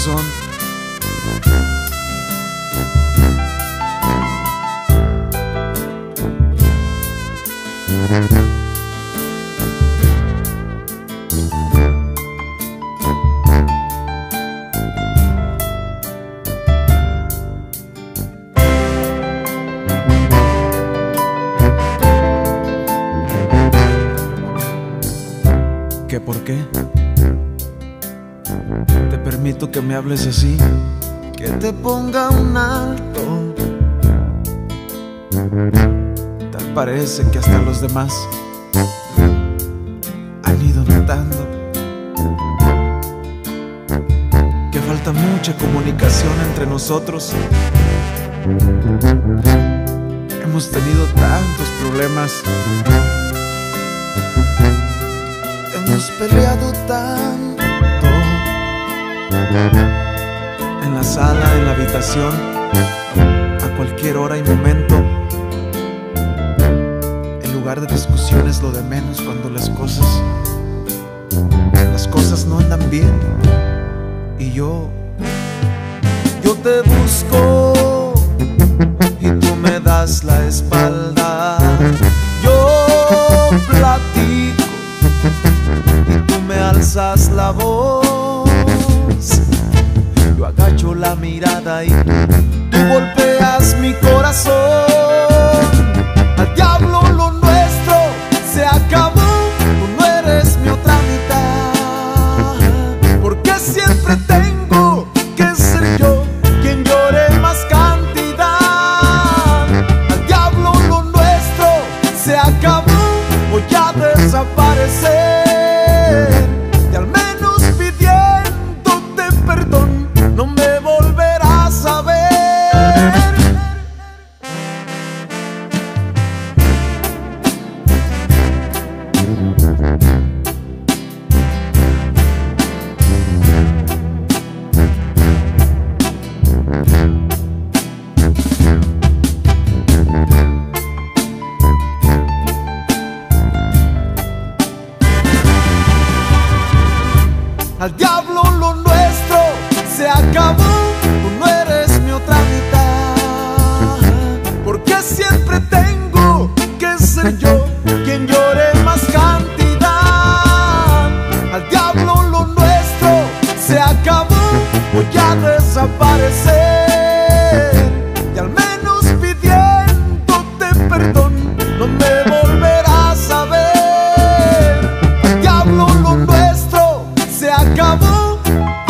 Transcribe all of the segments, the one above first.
corazón. ¿Qué por qué? Te permito que me hables así, que te ponga un alto. Tal parece que hasta los demás han ido notando que falta mucha comunicación entre nosotros. Hemos tenido tantos problemas. Hemos peleado tanto en la sala, en la habitación, a cualquier hora y momento. El lugar de discusión es lo de menos cuando las cosas, las cosas no andan bien. Y yo, yo te busco y tú me das la espalda. Yo platico y tú me alzas la voz. Agacho la mirada y tú golpeas mi corazón. Al diablo lo nuestro se acabó. Tú no eres mi otra mitad. Porque siempre tengo que ser yo quien llore más cantidad. Al diablo lo nuestro se acabó. Voy a desaparecer. Acabó.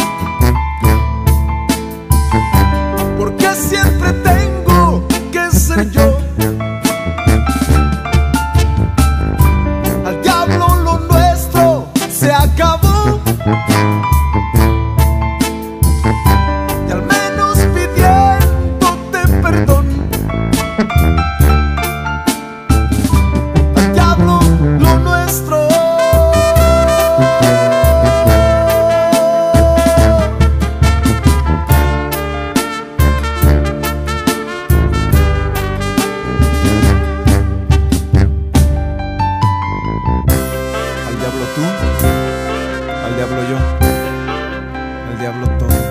Diablo todo.